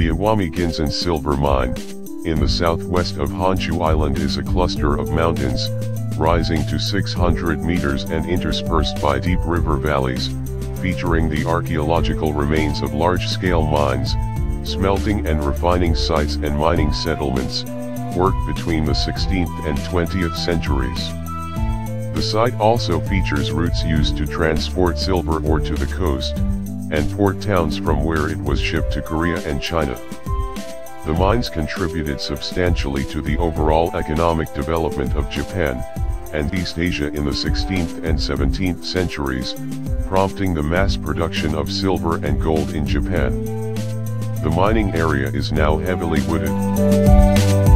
The Iwami Ginzan Silver Mine, in the southwest of Honshu Island is a cluster of mountains, rising to 600 meters and interspersed by deep river valleys, featuring the archaeological remains of large-scale mines, smelting and refining sites and mining settlements, worked between the 16th and 20th centuries. The site also features routes used to transport silver ore to the coast, and port towns from where it was shipped to Korea and China. The mines contributed substantially to the overall economic development of Japan, and East Asia in the 16th and 17th centuries, prompting the mass production of silver and gold in Japan. The mining area is now heavily wooded.